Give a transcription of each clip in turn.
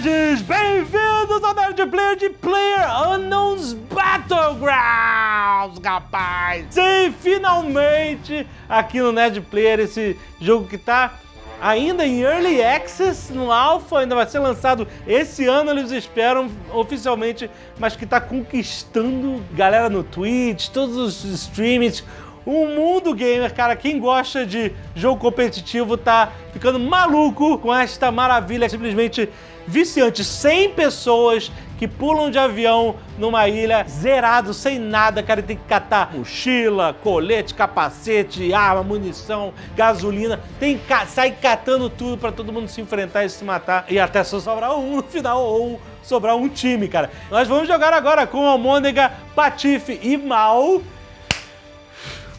nerds! Bem-vindos ao Nerd Player de Player Unknowns Battlegrounds, rapaz! Sim, finalmente, aqui no Nerd Player, esse jogo que tá ainda em Early Access, no Alpha, ainda vai ser lançado esse ano, eles esperam oficialmente, mas que tá conquistando galera no Twitch, todos os streamings, o mundo gamer, cara, quem gosta de jogo competitivo tá ficando maluco com esta maravilha, simplesmente viciante. 100 pessoas que pulam de avião numa ilha zerado, sem nada, cara, tem que catar mochila, colete, capacete, arma, munição, gasolina, tem que sair catando tudo para todo mundo se enfrentar e se matar e até só sobrar um no final ou sobrar um time, cara. Nós vamos jogar agora com Almôndega, Patife e Mal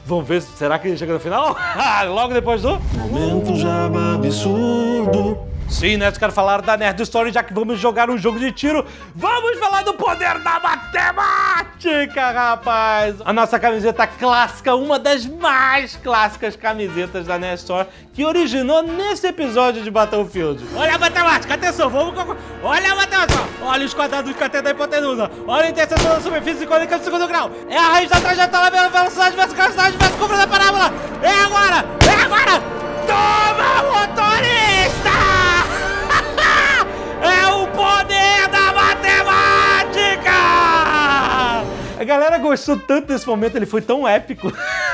Vamos ver, será que ele chega no final? Logo depois do... Momento Jaba Absurdo. Sim, né? Quero falar da Nerd Story, já que vamos jogar um jogo de tiro. Vamos falar do poder da matemática, rapaz! A nossa camiseta clássica, uma das mais clássicas camisetas da Nerd Story, que originou nesse episódio de Battlefield. Olha a matemática, atenção, vamos... Olha a matemática! Olha os quadrados do cateto da hipotenusa. Olha a interseção da superfície icônica do segundo grau. É a raiz da trajetória pela velocidade vezes velocidade vezes curva da parábola. É agora! É agora! Gostou tanto desse momento, ele foi tão épico,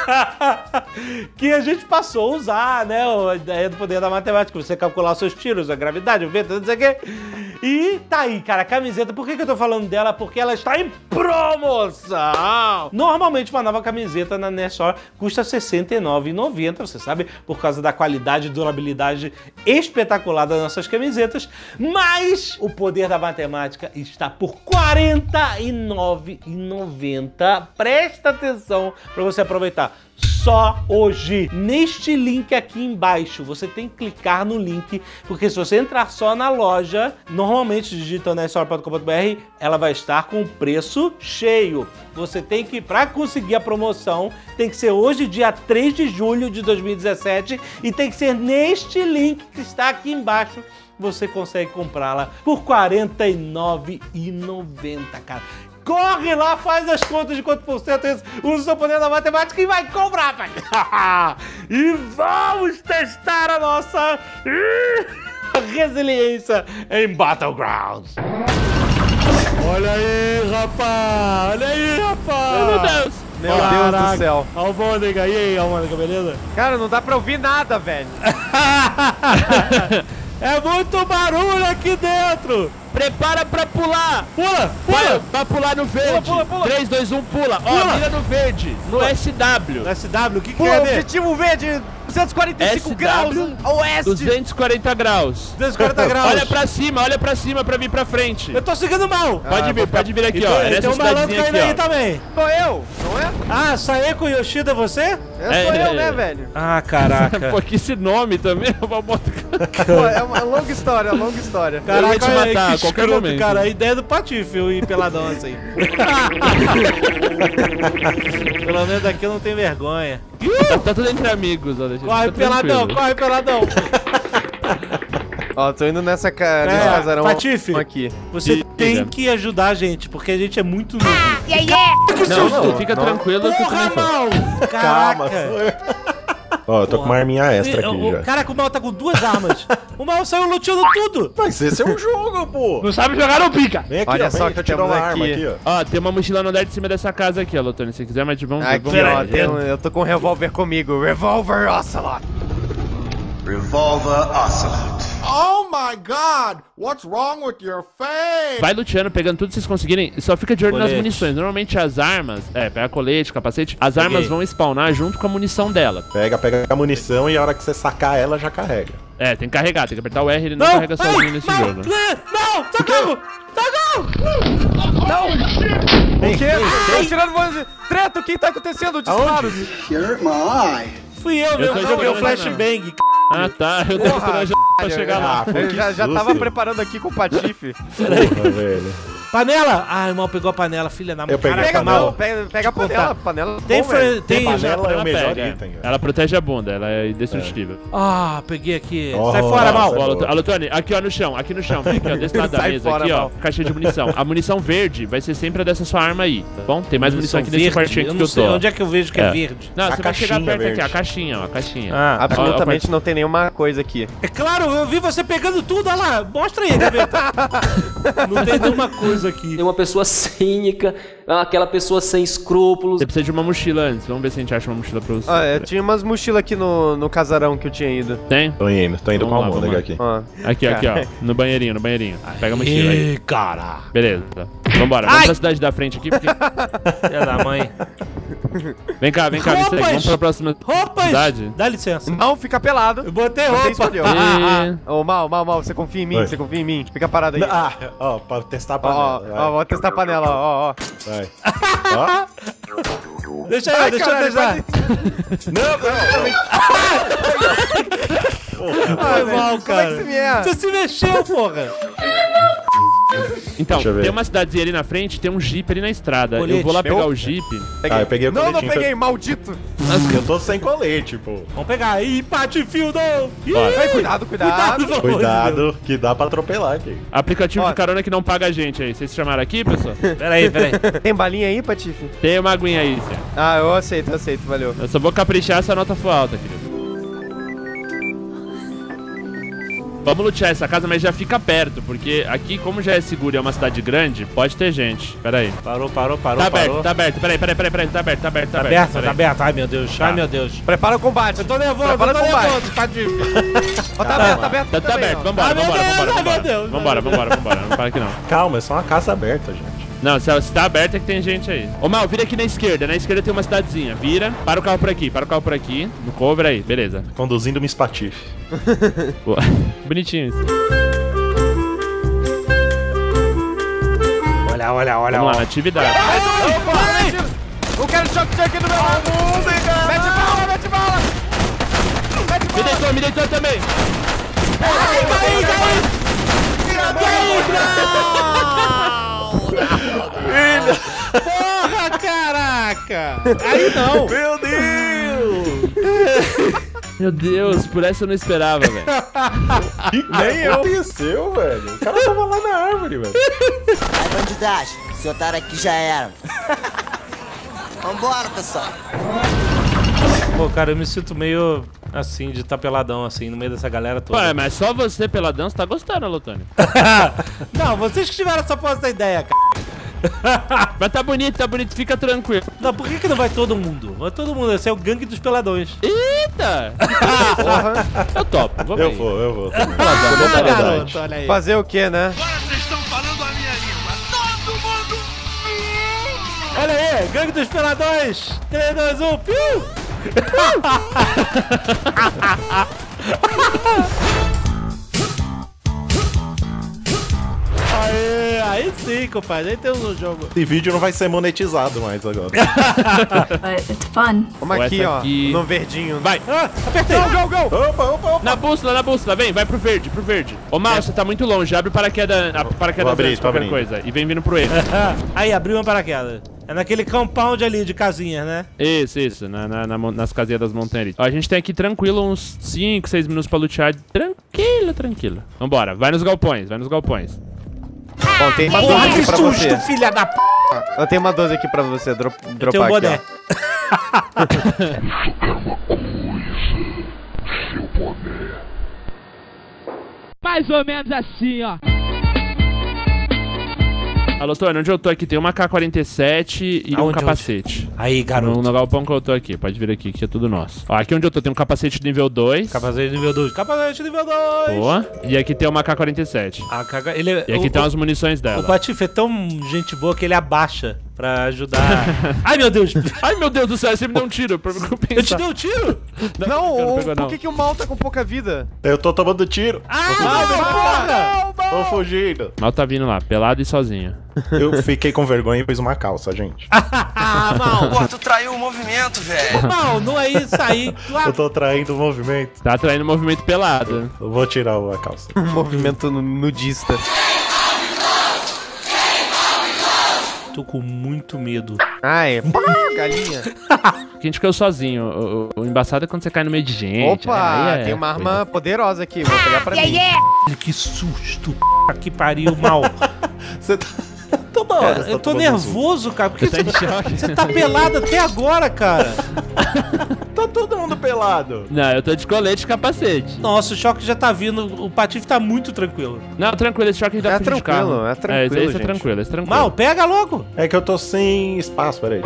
que a gente passou a usar, né, a ideia do poder da matemática, você calcular seus tiros, a gravidade, o vento, não sei o quê. E tá aí, cara, a camiseta, por que, que eu tô falando dela? Porque ela está em promoção! Normalmente uma nova camiseta na Nessor custa R$ 69,90, você sabe, por causa da qualidade e durabilidade espetacular das nossas camisetas, mas o poder da matemática está por R$ 49,90. Presta atenção para você aproveitar só hoje. Neste link aqui embaixo, você tem que clicar no link, porque se você entrar só na loja, normalmente digitando store.com.br, ela vai estar com o preço cheio. Você tem que, para conseguir a promoção, tem que ser hoje, dia 3 de julho de 2017, e tem que ser neste link que está aqui embaixo você consegue comprá-la por R$ 49,90, cara. Corre lá, faz as contas de quanto por cento é usa o seu poder da matemática e vai comprar, pai. e vamos testar a nossa resiliência em Battlegrounds. Olha aí, rapaz! Olha aí, rapaz! Meu Deus! Meu Caraca. Deus do céu. Almôndega, e aí, Almôndega, beleza? Cara, não dá pra ouvir nada, velho. é muito barulho aqui dentro! Prepara pra pular! Pula! Pula! Vai, pular no verde! Pula, pula, pula! 3, 2, 1, pula! Ó, mira no verde! No SW! No SW, o que, que pula, é? Objetivo verde! 245 SW, graus oeste! 240 graus! 240 graus! olha pra cima, olha pra cima pra vir pra frente! Eu tô seguindo mal! Pode ah, vir, pode vir aqui, então, ó! Tem um malandro caindo aí também! Sou eu, não é? Ah, Saeko Yoshida, você? Eu é, sou eu, né, velho? Ah, caraca! Pô, que esse nome também, Pô, é uma longa história, longa história. Caraca, eu ia te matar a qualquer momento. cara, a ideia do Patife, eu ir peladão assim. Pelo menos daqui eu não tenho vergonha. Tá, tá tudo entre amigos, ó. Corre, peladão, corre, peladão. Ó, tô indo nessa ca... é, casarão Patife, aqui. Você tem que ajudar a gente, porque a gente é muito novo. Ah, yeah, yeah. Não, não, fica não. tranquilo. Porra, mal! Calma. Ó, eu tô Porra. com uma arminha extra aqui o, já. Caraca, o Mal tá com duas armas. o Mal saiu luteando tudo. Mas esse é um jogo, pô. Não sabe jogar, não pica. Vem aqui, Olha ó, só que eu tirou uma arma aqui, ó. Ó, tem uma mochila no andar de cima dessa casa aqui, ó, Lotone. Se quiser, mas vamos... Aqui, vamos ó, tem eu tô com um revólver comigo. Revolver Ocelot. Revolver Ocelot. Oh my god! What's wrong with your face? Vai luteando, pegando tudo que vocês conseguirem e só fica de olho colete. nas munições. Normalmente as armas, é, pega colete, capacete, as Peguei. armas vão spawnar junto com a munição dela. Pega, pega a munição e a hora que você sacar ela já carrega. É, tem que carregar, tem que apertar o R, ele não, não carrega ai, sozinho nesse não, jogo. Não, socorro! Socorro! Não! O quê? Tô tirando... Treto, o que tá acontecendo? Disparos! You're my Fui eu, eu meu, joguei o flashbang. Ah, tá. Eu devo já pra chegar lá. Eu já, já tava preparando aqui com o Patife. Porra, velho. Panela! Ah, o mal pegou a panela, filha da Eu peguei Pega, a panela. mal, pega, pega a panela. Panela Tem, bom, tem, tem panela é o Ela melhor pega. item. Ela protege a bunda, ela é indestrutível. Ah, peguei aqui. Oh, Sai fora, mal. Tony, aqui ó, no chão, aqui no chão, aqui ó, desse lado da Sai mesa, fora, aqui ó, mal. caixa de munição. A munição verde vai ser sempre a dessa sua arma aí, tá bom? Tem mais munição aqui nesse quartinho aqui eu que não eu sei tô. onde é que eu vejo que é, É. verde. Não, A você vai chegar perto aqui, a caixinha, ó, a caixinha. Ah, Absolutamente não tem nenhuma coisa aqui. é claro, eu vi você pegando tudo, olha lá. Mostra aí, gaveta. não tem nenhuma coisa aqui. É uma pessoa cínica, aquela pessoa sem escrúpulos. Você precisa de uma mochila antes, vamos ver se a gente acha uma mochila pra você. Ah, é, tinha umas mochilas aqui no, no casarão que eu tinha ido. Tem? Tô indo, tô indo Vamos com a almôndega aqui. Ó. Aqui, aqui, ó, no banheirinho, no banheirinho. Pega a mochila aí. Ih, cara. Beleza. Vambora, vamos Ai! pra cidade da frente aqui, porque... Filha da mãe. Vem cá, vem cá, me segue, Roupas! vamos pra próxima Roupas! cidade. Dá licença. Não, fica pelado. Eu botei Você roupa. escolheu. E... Ô, Mal, Mal, Mal, você confia em mim, Oi. você confia em mim. Fica parado aí. Ah, ó, pra testar a Ó, ó, panela. ó, vou testar a panela, ó, ó, Deixa eu, deixa eu testar. Foi mal, Como é que cara. você me? Você se mexeu, porra. Então, tem uma cidadezinha ali na frente, tem um jeep ali na estrada. Colete. Eu vou lá pegar Meu? o jeep. Ah, eu peguei o Não, não peguei, maldito. Eu tô sem colete, pô. Vamos pegar. Ih, Patifildo. Ih, Bora. Ai, cuidado, cuidado. Deus. Cuidado, que dá pra atropelar aqui. Aplicativo Ó. de carona que não paga a gente aí. Vocês chamaram aqui, pessoal? Peraí, peraí. Tem balinha aí, Patife? tem uma aguinha aí, Zé. Ah, eu aceito, eu aceito, valeu. Eu só vou caprichar se a nota for alta, querido. Vamos lutear essa casa, mas já fica perto, porque aqui, como já é seguro e é uma cidade grande, pode ter gente. Pera aí. Parou, parou, parou, Tá aberto, parou. tá aberto. Peraí, peraí, peraí, peraí. Tá aberto, tá aberto, tá Tá aberto. aberto, tá aberto. Ai, meu Deus. Ai, Tá. meu Deus. Prepara o combate. Eu tô nervoso, eu Prepara tô o combate. nervoso, Patifildo. Ó, tá aberto, tá aberto. Tá, tá aberto, vambora, vambora, vambora, ai, meu vambora. Deus. Vambora, vambora, vambora. Não para aqui não. Calma, é só uma casa aberta, gente. Não, se, se tá aberto é que tem gente aí. Ô Mal, vira aqui na esquerda. Na esquerda tem uma cidadezinha. Vira, para o carro por aqui, para o carro por aqui. No cover aí, beleza. Conduzindo Miss Patife. Boa. Bonitinho isso. Olha, olha, olha, Vamos lá, olha. na atividade. Eu quero choque aqui no meu lado. Mete bala, mete bala. Mete Me bala. deitou, me deitou também. Porra, caraca! Aí não! Meu Deus! Meu Deus, por essa eu não esperava, velho. Nem eu. aconteceu, velho? O cara tava lá na árvore, velho. Vai, bandidagem. Esse otário aqui já era. Vambora, pessoal. Pô, cara, eu me sinto meio assim, de estar peladão, assim, no meio dessa galera toda. Ué, mas só você peladão, você tá gostando, Lotônio. não, vocês que tiveram essa dessa ideia, cara. Mas tá bonito, tá bonito, fica tranquilo. Não, por que, que não vai todo mundo? Vai todo mundo, esse é o gangue dos peladões. Eita! eu topo, vamos Eu aí. vou, eu vou. Ah, garoto, olha aí. Fazer o quê, né? Olha aí, gangue dos peladões. 3, 2, 1, piu! aí sim, compadre. Aí temos um jogo. Esse vídeo não vai ser monetizado mais agora. but it's fun. Vamos Ou aqui, essa ó. aqui. No verdinho. Vai, Ah, apertei. Go, go, go. Opa, opa, opa. na bússola, na bússola, vem, vai pro verde, pro verde. Ô, Mal, você tá muito longe, abre o paraquedas, a paraquedas abrir, antes, tô qualquer abrindo. coisa. E vem vindo pro ele. Ah, aí, abriu uma paraquedas. É naquele compound ali de casinhas, né? Isso, isso, na, na- na mon- nas casinhas das montanhas. ali. Ó, a gente tem aqui tranquilo uns 5, 6 minutos pra lutear. Tranquilo, tranquilo. Vambora, vai nos galpões, vai nos galpões. Bom, tem uma 12 Porra, aqui pra você. susto, filha da p. Eu tenho uma 12 aqui pra você dro Tem dropar um aqui, boné. ó. Mais ou menos assim, ó. Alô, Tony, onde eu tô aqui tem uma K-47 e um Aonde, capacete. Aí, No, garoto. no galpão que eu tô aqui, pode vir aqui que é tudo nosso. Ó, aqui onde eu tô tem um capacete nível 2. Capacete nível 2. Capacete nível 2. Boa. E aqui tem uma K-47. Ah, caga... ele é... E aqui o, tem umas munições O dela. Patife é tão gente boa que ele abaixa pra ajudar. Ai, meu Deus. Ai, meu Deus do céu, você me deu um tiro. Pra eu Eu te dei um tiro. Não, Não, não o- pegou, por não. que, que o mal tá com pouca vida? Eu tô tomando tiro. Ah, não, porra. Tô fugindo. Mal tá vindo lá, pelado e sozinho. Eu fiquei com vergonha e pus uma calça, gente. Ah, mal. Pô, tu traiu o movimento, velho. Mal, não é isso aí. Eu tô traindo o movimento. Tá atraindo movimento pelado. Eu vou tirar a calça. Movimento nu- nudista. Tô com muito medo. Ai, pá, galinha. a gente caiu sozinho. O, o, o, embaçado é quando você cai no meio de gente. Opa, é, tem uma arma coisa. poderosa aqui. Vou pegar pra yeah, mim. Yeah. Que susto, p... que pariu mal. você tá... Toda hora. Cara, eu tô nervoso, cara. Porque você, tá, você tá pelado até agora, cara. tá todo mundo pelado. Não, eu tô de colete e capacete. Nossa, o choque já tá vindo. O Patife tá muito tranquilo. Não, tranquilo, esse choque já é tranquilo, é tranquilo. É, esse, esse é tranquilo, esse é tranquilo. Mal, pega logo. É que eu tô sem espaço, peraí.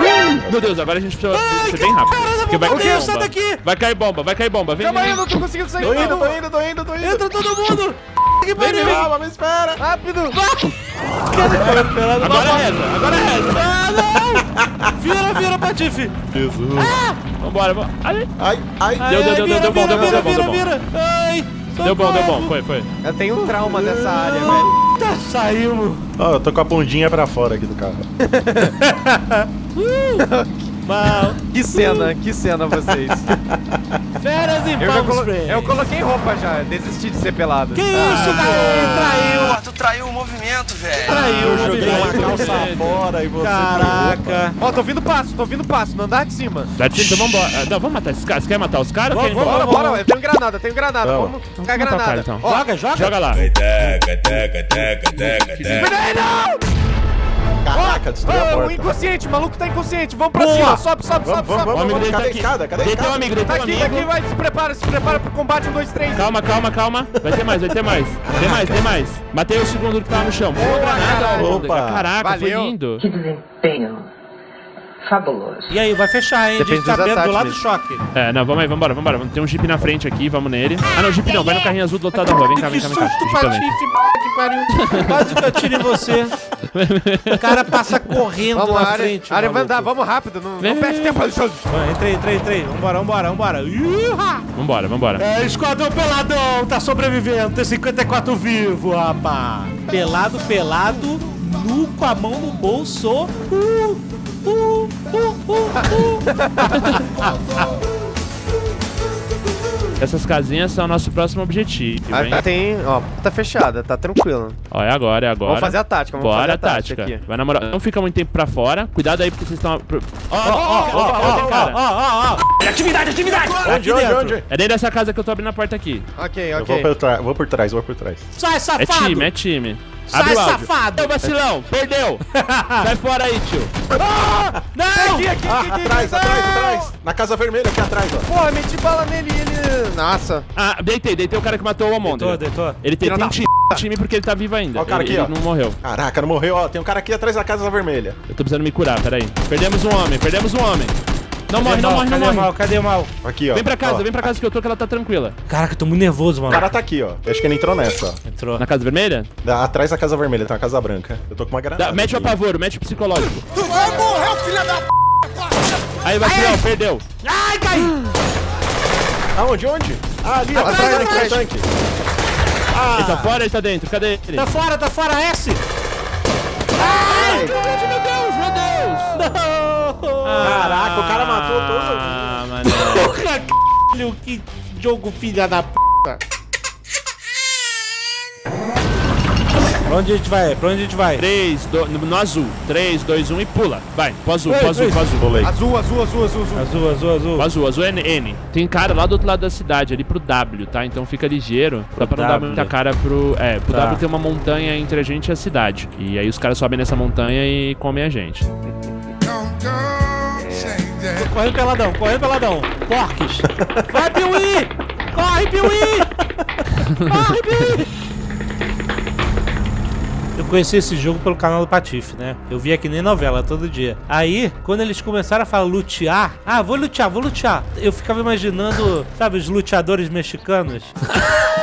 Meu Deus, agora a gente precisa Ai, ser bem rápido. Cara, vai cair bomba. daqui. Vai cair bomba, vai cair bomba. Vem, Calma aí, eu não tô conseguindo sair. Tô indo, tô indo, tô indo, tô indo. Entra todo mundo. Que pariu. Calma, me espera. Rápido. Agora reza, agora reza. Ah, não. Vira, vira, Patife. Jesus. Ah. Vambora, vambora. Ai, ai, ai. Deu, deu, deu, deu, deu bom, deu bom, deu bom, deu bom. Ai. Deu bom, deu bom, foi, foi. Eu tenho um trauma dessa área, velho. Tá, saímos. Ó, oh, eu tô com a bundinha pra fora aqui do carro. Mal. Que cena, que cena vocês. Férias em eu, colo eu coloquei roupa já, desisti de ser pelado. Que isso, ah, cara? Traiu. Traiu o movimento, velho. Traiu, eu joguei uma calça fora e você Caraca. Ó, oh, tô vindo passo, tô vindo passo, no andar de cima. Dá de cima, então vambora. Não, vamos matar esses caras. Você quer matar os caras? Vamos, bora, bora. Eu tenho granada, eu tenho granada. Vamos, vamos ficar granada. Cara, então. Joga, joga. Joga lá. Teca, Caraca, destruiu oh, O inconsciente, o maluco tá inconsciente. Vamos pra Boa. cima, sobe, sobe, vamos, sobe, vamos, sobe. Vamos, vamos, cadê a escada? Cadê a escada? Amigo, amigo. Aqui, aqui, vai, se prepara, se prepara pro combate, um, dois, três. Calma, calma, calma. Vai ter mais, vai ter mais. Tem mais, tem mais. Matei o segundo que tava no chão. Boa, granada, Opa. Caraca, Valeu. foi lindo. Que desempenho fabuloso. E aí, vai fechar, hein? Depende a gente tá do lado do choque. É, não, vamos aí, vambora, vambora. Tem um jeep na frente aqui, vamos nele. Ah, não, jeep não, vai no carrinho azul do outro lado da rua. Vem cá, vem cá, vem cá. Que susto, Patife, que pariu. Quase que eu tiro em você. O cara passa correndo vamos, na área, frente. área vai andar, vamos rápido, não, não perde tempo. Entrei, entrei, entrei. Vambora, vambora, vambora. Vambora, vambora. É, esquadrão peladão, tá sobrevivendo. Tem 54 vivo, rapaz. Pelado, pelado, nu com a mão no bolso. Uh. Essas casinhas são o nosso próximo objetivo. Ah, tá, tem, ó, tá fechada, tá tranquilo. Ó, é agora, é agora. Vamos fazer a tática, vamos Bora fazer a tática. tática. Vai namorar. Não fica muito tempo pra fora. Cuidado aí, porque vocês estão. Ó, ó, ó, ó, cara. Ó, ó, ó. Atividade, atividade. Onde, onde, onde? É dentro dessa casa que eu tô abrindo a porta aqui. Ok, ok. Eu vou por, trás, vou por trás, vou por trás. Sai, safado. É time, é time. Sai, safado! Ô, vacilão, perdeu! Sai fora aí, tio. Ah, não! Aqui, aqui, ah, aqui, atrás, atrás, atrás! Na casa vermelha aqui atrás, ó. Porra, meti bala nele e ele... Nossa. Ah, deitei, deitei o cara que matou o Amon. Deitou, deitou. Ele tem um time, time porque ele tá vivo ainda. Ó o cara ele, aqui, ele ó. não morreu. Caraca, não morreu, ó. Tem um cara aqui atrás da casa vermelha. Eu tô precisando me curar, peraí. Perdemos um homem, perdemos um homem. Não morre, não morre, não morre. Mal, cadê o mal? Aqui, ó. Vem pra casa, ó. vem pra casa que eu tô que ela tá tranquila. Caraca, eu tô muito nervoso, mano. O cara tá aqui, ó. Eu acho que ele entrou nessa, ó. Entrou. Na casa vermelha? Da, atrás da casa vermelha, tem uma casa branca. Eu tô com uma granada. Dá, mete o apavoro, mete o psicológico. Tu vai morrer, filha da p. Aí, vacilão, perdeu. Ai, cai! Aonde, onde? Ah, ali, ó. Atrás, Atrás atrás. tanque. Ele tá fora, ele tá dentro. Cadê ele? Tá fora, tá fora, S! Ai, meu Deus, meu Deus! Não! Caraca, o cara matou todo Ah, mano. Porra, caralho, que jogo filha da p. Pra onde a gente vai? Pra onde a gente vai? 3, do, no, no azul. 3, 2, 1 e pula. Vai, pro azul, pro azul, pro azul. Pulei. Azul, azul, azul, azul, azul. Azul, azul, azul. Pro azul, azul é N. Tem cara lá do outro lado da cidade, ali pro W, tá? Então fica ligeiro. Dá pra não dar W. muita cara pro. É, pro Tá. W tem uma montanha entre a gente e a cidade. E aí os caras sobem nessa montanha e comem a gente. Correndo peladão, correndo peladão. Porques. Vai, Piuí! Corre, Piuí! Corre, Piuí! Eu conheci esse jogo pelo canal do Patife, né? Eu via que nem novela todo dia. Aí, quando eles começaram a falar lutear, ah, vou lutear, vou lutear. Eu ficava imaginando, sabe, os luteadores mexicanos.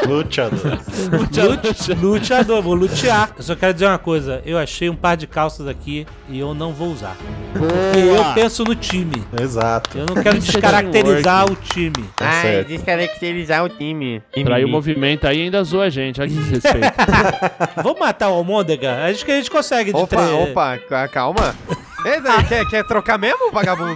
Luteador. Lute- luteador, vou lutear. Eu só quero dizer uma coisa: eu achei um par de calças aqui e eu não vou usar. Porque eu penso no time. Exato. Eu não quero é descaracterizar o time. Tá Ai, certo. descaracterizar o time. Traiu o movimento aí ainda zoa a gente. Olha que desrespeito. Vamos matar o Almôndega? Acho que a gente consegue de Opa, tre- opa, ca- calma. Ei, quer, quer trocar mesmo, vagabundo?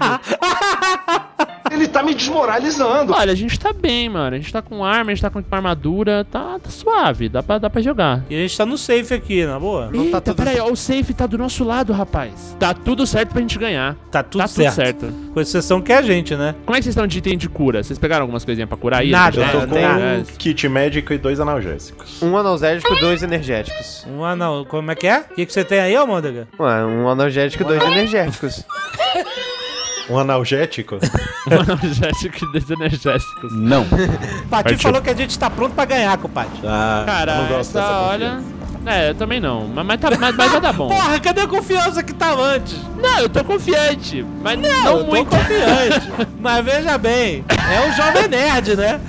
Ele tá me desmoralizando. Olha, a gente tá bem, mano. A gente tá com arma, a gente tá com armadura. Tá, tá suave, dá pra, dá pra jogar. E a gente tá no safe aqui, na boa. Não Eita, tá tudo... peraí, ó, o safe tá do nosso lado, rapaz. Tá tudo certo pra gente ganhar. Tá tudo, tá certo. tudo certo. Com exceção que é a gente, né? Como é que vocês estão de item de cura? Vocês pegaram algumas coisinhas pra curar aí? Nada. Eu tô com um kit médico e dois analgésicos. Um analgésico e dois energéticos. Um anal... Como é que é? O que, que você tem aí, Almôndega? Ué, um analgésico e dois energéticos. Um analgético? um analgético e desenergésicos. Não. Pati falou que a gente tá pronto pra ganhar, compadre. Ah, Cara, não gosto essa, olha... É, eu também não. Mas, mas, tá, mas, mas vai dar bom. Porra, cadê a confiança que tava antes? Não, eu tô confiante. Mas não, não eu muito. tô confiante. mas veja bem, é um jovem nerd, né?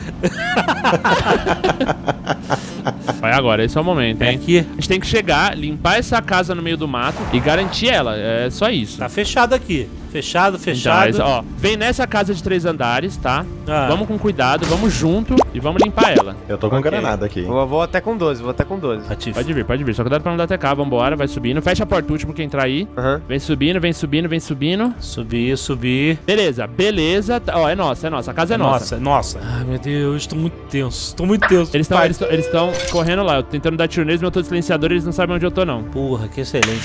Vai agora, esse é o momento, hein? É aqui. A gente tem que chegar, limpar essa casa no meio do mato e garantir ela. É só isso. Tá fechado aqui. Fechado, fechado. Então, ó, vem nessa casa de três andares, tá? Ah. Vamos com cuidado, vamos junto e vamos limpar ela. Eu tô com okay. granada aqui. Vou, vou, até com 12, vou até com 12. Ativo. Pode vir, pode vir. Só cuidado pra não dar até cá. Vambora, vai subindo. Fecha a porta último que entrar aí. Uhum. Vem subindo, vem subindo, vem subindo. Subir, subir. Beleza, beleza. Ó, é nossa, é nossa. A casa é, é nossa. Nossa, nossa. Ai, meu Deus, tô muito tenso. Tô muito tenso. Eles estão eles estão correndo lá. Eu tô tentando dar tiro neles, mas eu tô silenciador e eles não sabem onde eu tô, não. Porra, que excelente.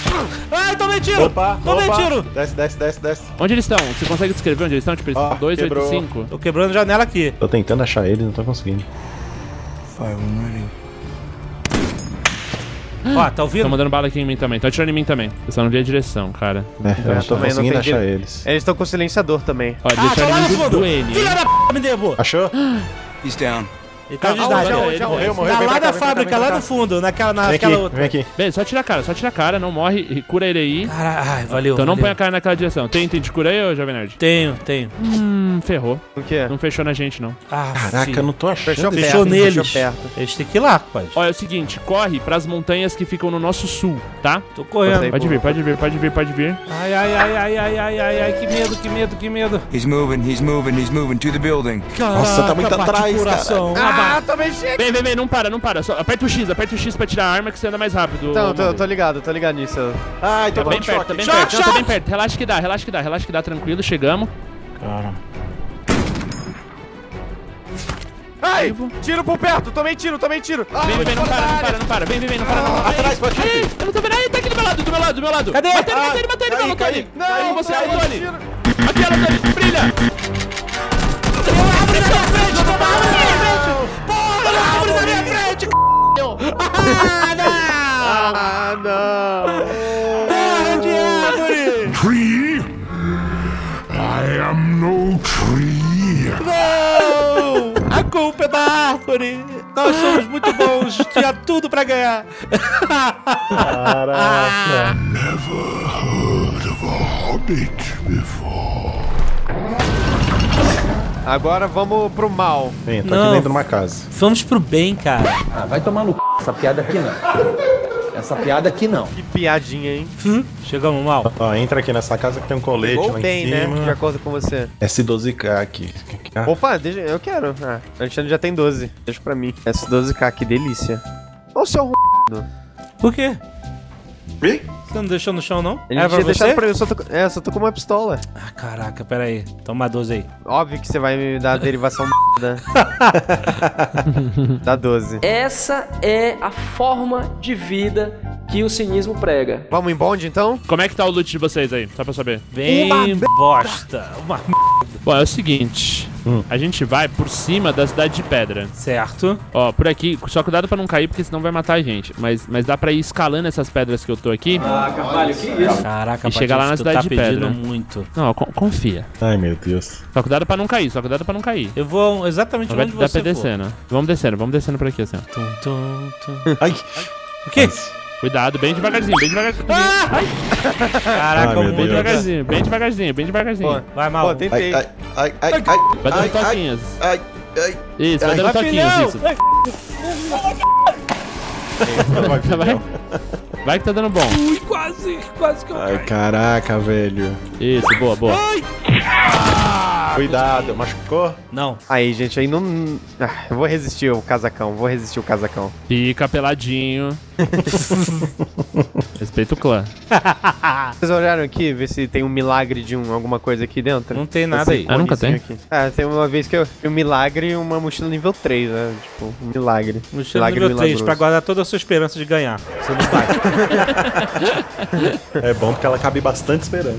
Ai, tomei tiro! Opa, tomei opa. tiro! Desce, desce, desce, desce. Onde eles estão? Você consegue descrever onde eles estão? Tipo, eles estão 285? Tô quebrando a janela aqui. Tô tentando achar eles, não tô conseguindo. Fire running. Ó, tá ouvindo? Tô mandando bala aqui em mim também. Tô atirando em mim também. Eu só não vi a direção, cara. É, então, eu tô conseguindo achar eles. Eles estão com silenciador também. Ó, ah, deixa tá do, do N. Filha da p, me derrubou. Achou? He's down. Ele tá de idade. Já, já morreu, morreu. Tá lá da fábrica, lá no fundo, naquela, naquela vem outra. Vem aqui. Bem, só tira a cara, só tira a cara, não morre, cura ele aí. Cara, ai, valeu. Então valeu. não põe a cara naquela direção. Tem item de cura aí, ô Jovem Nerd? Tenho, tenho. Hum, ferrou. O quê? Não fechou na gente, não. Ah, Caraca, sim. não tô achando. Fechou, fechou perto, neles. Fechou perto. Eles têm que ir lá, pode. Olha, é o seguinte, corre pras montanhas que ficam no nosso sul, tá? Tô correndo. Pode vir, pode vir, pode vir, pode vir. Ai, ai, ai, ai, ai, ai, ai, ai, que medo, que medo, que medo. He's moving, he's moving, he's moving to the building. Caraca, Nossa, tá muito atrás, cara. Ah, também chega. Vem, vem, vem, não para, não para. Só aperta o X, aperta o X pra tirar a arma que você anda mais rápido. Então, tô, tô ligado, tô ligado nisso. Ai, tô tá bem perto, tá bem perto. Não, tô bem perto. Relaxa que dá, relaxa que dá, relaxa que dá, tranquilo, chegamos. Cara. Ai! Tiro por perto, tomei tiro, tomei tiro. Ah, vem, vem, vem, não para, não para, não para. Vem, vem, vem, não para, não para. Atrás, pode ir. Eu não tô vendo. Ai, tá aqui do meu lado, do meu lado, do meu lado. Cadê? Matei ele, matei ele, matei ele, meu Tony. Não, você, Tony. Aqui, ela, Tony, brilha. Tem uma Ah, não! Ah, não! Porra de árvore! Tree? I am no tree. Não! A culpa é da árvore! Nós somos muito bons, tinha tudo pra ganhar! Caraca! Never heard of a hobbit before. Agora vamos pro mal. Vem, tô Não. aqui dentro de uma casa. Vamos pro bem, cara. Ah, vai tomar no c... essa piada aqui não. Essa piada aqui não. Que piadinha, hein? Hum, chegamos mal. Ó, entra aqui nessa casa que tem um colete Ou lá tem, em cima. né? De acordo com você. S12K aqui. Ah. Opa, deixa, eu quero. Ah, a gente já tem 12. Deixa pra mim. S12K, que delícia. O seu Por quê? Ih? Você não deixou no chão, não? Ele é tinha deixado pra mim, eu só tô, é, só tô com uma pistola. Ah, caraca, pera aí. Toma 12 aí. Óbvio que você vai me dar a derivação da... da 12. Essa é a forma de vida que o cinismo prega. Vamos em bonde, então? Como é que tá o loot de vocês aí? Só pra saber. Bem uma bosta. Uma Bom, é o seguinte. Hum. A gente vai por cima da cidade de pedra. Certo. Ó, por aqui, só cuidado pra não cair, porque senão vai matar a gente. Mas, mas dá pra ir escalando essas pedras que eu tô aqui. Ah, Carvalho, que isso? Caraca, E chegar lá na cidade tá de pedra. muito. Não, con confia. Ai, meu Deus. Só cuidado pra não cair, só cuidado pra não cair. Eu vou exatamente Vai onde dar você pra descendo. Vamos descendo, vamos descendo por aqui, assim, ó. Tum, tum, tum. Ai! O quê? Cuidado, bem devagarzinho, bem devagarzinho. Ah! Caraca, meu Bem devagarzinho, bem devagarzinho, bem devagarzinho. Pô, vai mal. Pô, tentei. Ai, ai, ai, ai, ai. Vai dando ai, toquinhos. Ai, ai. Isso, vai Ai. dando filhão! isso. Vai. Vai, Vai, que tá dando bom. Ui, quase, quase que eu Ai, caraca, velho. Isso, boa, boa. Ai! Cuidado, machucou? Não. Aí, gente, aí não... Ah, eu vou resistir o casacão, vou resistir o casacão. Fica peladinho. Respeita o clã. Vocês olharam aqui, ver se tem um milagre de um, alguma coisa aqui dentro? Não tem nada aí. Ah, nunca tem? Aqui. Ah, tem uma vez que eu vi um milagre e uma mochila nível 3, né? Tipo, um milagre. Mochila milagre nível 3, milagroso. pra guardar toda a sua esperança de ganhar. Você não bate. É bom porque ela cabe bastante esperança.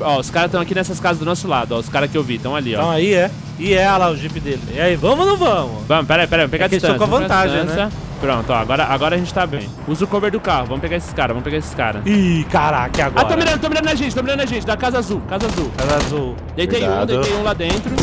Ó, os caras estão aqui nessas casas do nosso lado, ó. Os caras que eu vi estão ali, ó. Então aí é. E é olha lá o jeep dele. E aí, vamos ou não vamos? Vamos, peraí, peraí, vamos pegar É a distância. com a vantagem, né? Pronto, ó, agora, agora a gente tá bem. Usa o cover do carro, vamos pegar esses caras, vamos pegar esses caras. Ih, caraca, e Ah, agora? tô mirando, tô mirando na gente, tô mirando na gente, da casa azul, casa azul. Casa azul. Deitei um, Cuidado. deitei um lá dentro.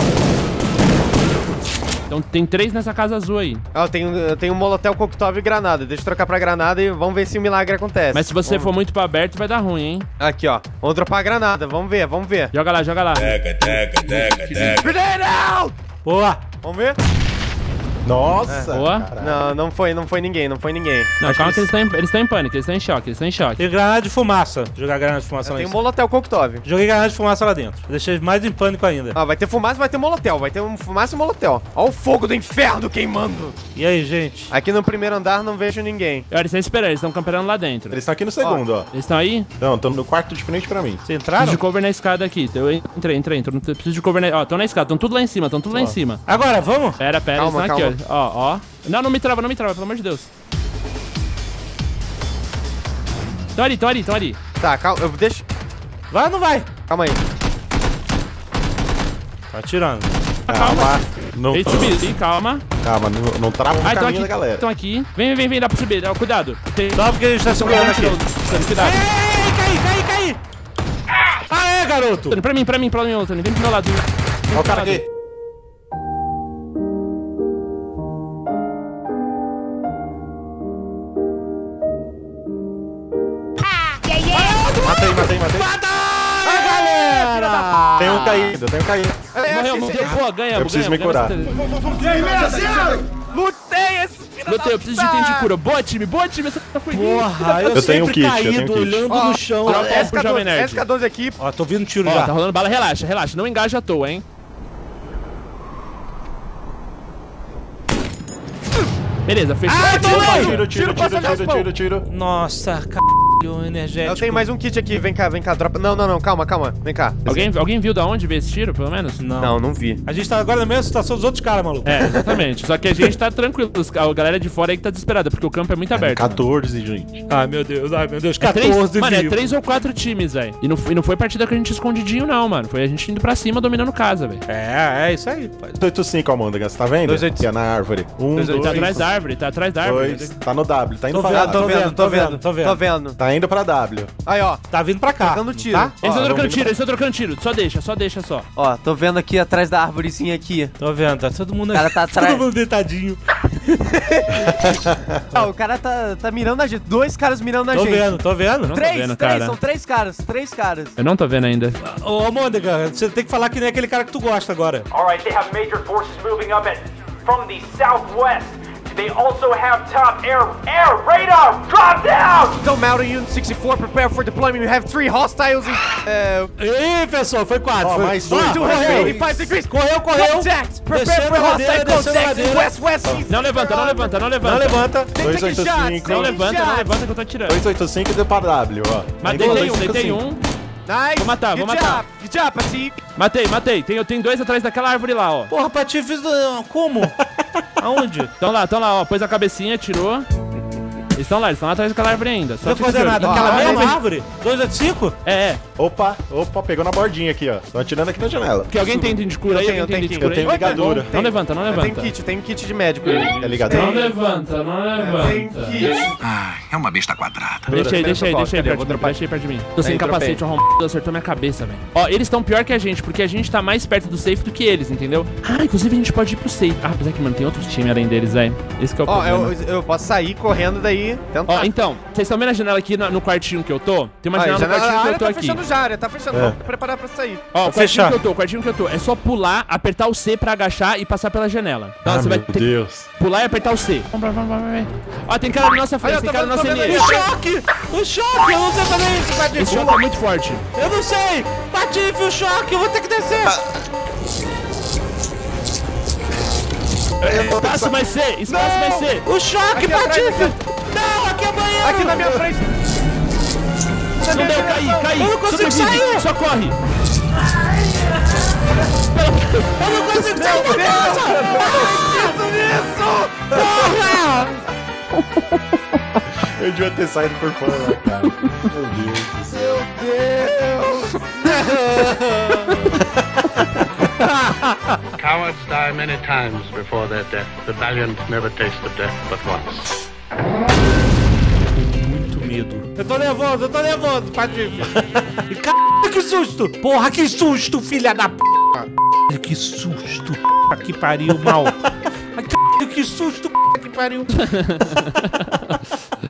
Então tem três nessa casa azul aí. Ó, eu tenho, eu tenho um Molotel, Coctov e granada. Deixa eu trocar pra granada e vamos ver se o milagre acontece. Mas se você Vamos- for muito pra aberto, vai dar ruim, hein? Aqui, ó. Vamos dropar a granada. Vamos ver, vamos ver. Joga lá, joga lá. Grenade out! Boa! Vamos ver? Nossa! Boa. Não, não foi, não foi ninguém, não foi ninguém. Não, calma que eles estão em, eles em pânico, eles estão em choque, eles estão em choque. Tem granada de fumaça. Jogar granada de fumaça lá Tem em um. Molotel, Coctov. Joguei granada de fumaça lá dentro. Deixei eles mais em pânico ainda. Ah, vai ter fumaça, vai ter Molotel. Vai ter um fumaça e Molotel. Ó o fogo do inferno queimando. E aí, gente? Aqui no primeiro andar não vejo ninguém. Olha, eles estão esperando, eles estão camperando lá dentro. Eles estão aqui no segundo, ó. Eles estão aí? Não, estão no quarto de frente pra mim. Vocês Preciso entraram? de cover na escada aqui. Eu entrei, entrei, entrei. Preciso de cover na... Ó, estão na escada, estão tudo lá em cima, estão tudo lá em cima. Agora, vamos? Pera, pera, Calma, eles estão aqui, ó. Ó, ó. Não, não me trava, não me trava, pelo amor de Deus. Estão ali, estão ali, estão ali. Tá, calma, eu deixo. Vai ou não vai? Calma aí. Tá atirando. Calma. Não, Tem que subir, sim, calma. calma, não, não trava o Ah, caminho aqui, da galera. estão aqui. Vem, vem, vem, dá pra subir. Cuidado. Tem... Só porque a gente tá segurando aqui. Cuidado. Ei, caí, caí, caí! Ah, é, garoto! Pra mim, pra mim, pra mim, Tony. Vem pro meu lado. Vem Ó o cara meu lado. aqui. Matei, matei, matei. Ah, galera! Tem um caído, tem um caído. Morreu, morreu. Pô, ganhamos, Eu preciso me curar. Lutei esse filho Lutei, eu preciso de item de cura. Boa, time, boa, time. Essa foi Porra, eu, Eu tenho um kit, eu caído, tenho um kit. olhando no chão. ó, Dropa um pro Jovem SK12, Nerd. SK12 aqui. Ó, tô vindo tiro já. tá rolando bala. Relaxa, relaxa. Não engaja à toa, hein. Beleza, fechou. Ah, Tiro! Tiro, tiro, tiro, tiro, tiro, tiro. Nossa, caralho, energético. Eu tenho mais um kit aqui. Vem cá, vem cá. Dropa. Não, não, não. Calma, calma. Vem cá. Alguém, alguém viu da onde veio esse tiro, pelo menos? Não. Não, não vi. A gente tá agora na mesma situação dos outros caras, maluco. É, exatamente. Só que a gente tá tranquilo. A galera de fora aí que tá desesperada, porque o campo é muito aberto. 14, gente. Ai, meu Deus, ai, meu Deus. É três, 14 mano, é três ou quatro times, velho. E não, e não foi partida com a gente escondidinho, não, mano. Foi a gente indo pra cima, dominando casa, velho. É, é isso aí, pai. 285, Almôndega, você tá vendo? 285. Aqui, ó, na árvore. Um, Dois, dois, Tá atrás da árvore, tá atrás da árvore. dois. Tá no W, tá indo Tô pra vendo, tô vendo, tô vendo, tô vendo. Tô vendo. Tá indo pra W. Aí, ó. Tá vindo pra cá. Trocando tiro. Tá? Eles Ó, estão trocando vamos tiro, eles estão trocando tiro. Só deixa, só deixa só. Ó, tô vendo aqui atrás da árvorezinha aqui. Tô vendo, tá todo mundo O cara tá atrás. Todo mundo deitadinho. Ó, o cara tá, tá mirando na gente. Dois caras mirando na Tô gente. vendo, tô vendo. Não tô Três, vendo, três, cara. são três caras, três caras. Eu não tô vendo ainda. Ô, ô, Mônica, você tem que falar que nem aquele cara que tu gosta agora. Alright, they have major forces moving up at, from the southwest. They also have top air air radar. Drop down! Então, Mountain Unit 64, prepare for deployment. You have three hostiles in... É... Ih, pessoal, foi quatro. Ó, foi... mais um, Two mais correu. 85 degrees. Correu, correu. Contact! Prepare for hostile contact west, west, east. Não levanta, não levanta, não levanta. Não levanta. Take shots, 285. Não levanta, não levanta que eu tô atirando. 285 e deu pra W, ó. Mas deitei um, deitei 285. um. Nice. Vou matar, vou matar. Matei, matei. Tem, tenho dois atrás daquela árvore lá, ó. Porra, Patife, como? Aonde? Estão lá, estão lá, ó. Pôs a cabecinha, tirou. Eles estão lá, eles estão lá atrás daquela árvore ainda. Só Não fica fazer de olho. nada. Aquela mesma ó, árvore? 285? É, é. Opa, opa, pegou na bordinha aqui, ó. Tô atirando aqui na janela. Porque alguém tem item de cura Eu aí? Alguém eu tem tenho de ligadura. Não levanta, não tenho levanta. kit, tenho kit de médico. É ligadura? Não levanta, não Tem levanta. kit. Ah, é uma besta quadrada. Deixa aí, deixa aí, deixa aí perto Vou de mim, deixa aí perto de mim. Tô sem Aí, capacete, o arrombado acertou minha cabeça, velho. Ó, eles estão pior que a gente, porque a gente tá mais perto do safe do que eles, entendeu? Ah, inclusive a gente pode ir pro safe. Ah, apesar que, mano, tem outros times além deles, velho. Esse que é o Ó, problema. eu, eu posso sair correndo daí, tentar. Ó, então, vocês estão vendo a janela aqui no, no quartinho que eu tô? Tem uma Aí, janela no janela- quartinho que eu área tô tá aqui. fechando já, área tá fechando. É. Vamos preparar pra sair. Ó, o quartinho fechar. que eu tô, o quartinho que eu tô. É só pular, apertar o C pra agachar e passar pela janela. Então Ah, você vai meu ter Deus. pular e apertar o C. Vai, vai, vai, vai. Ó, tem cara na nossa frente, Aí, tem cara na nossa linha. O choque! O choque! Eu não sei fazer isso, Esse Patife! choque é muito forte. Eu não sei! Patife, o choque! Eu vou ter que descer! Espaço mais C, espaço mais C. O choque, Patife! Aqui na minha frente! Não deu, caí, caí. Eu não consigo sair. Só corre. Eu não consigo sair da casa! Porra! Eu devia ter saído por fora, né, cara. Meu Deus. Meu Deus! Cowards die many times before their death. The valiant never taste of death but once. Eu tô nervoso, eu tô nervoso, Patife. Caralho, que susto! Porra, que susto, filha da p. Caralho, Que susto, p. Que pariu mal. Caralho, que susto, p. Que pariu.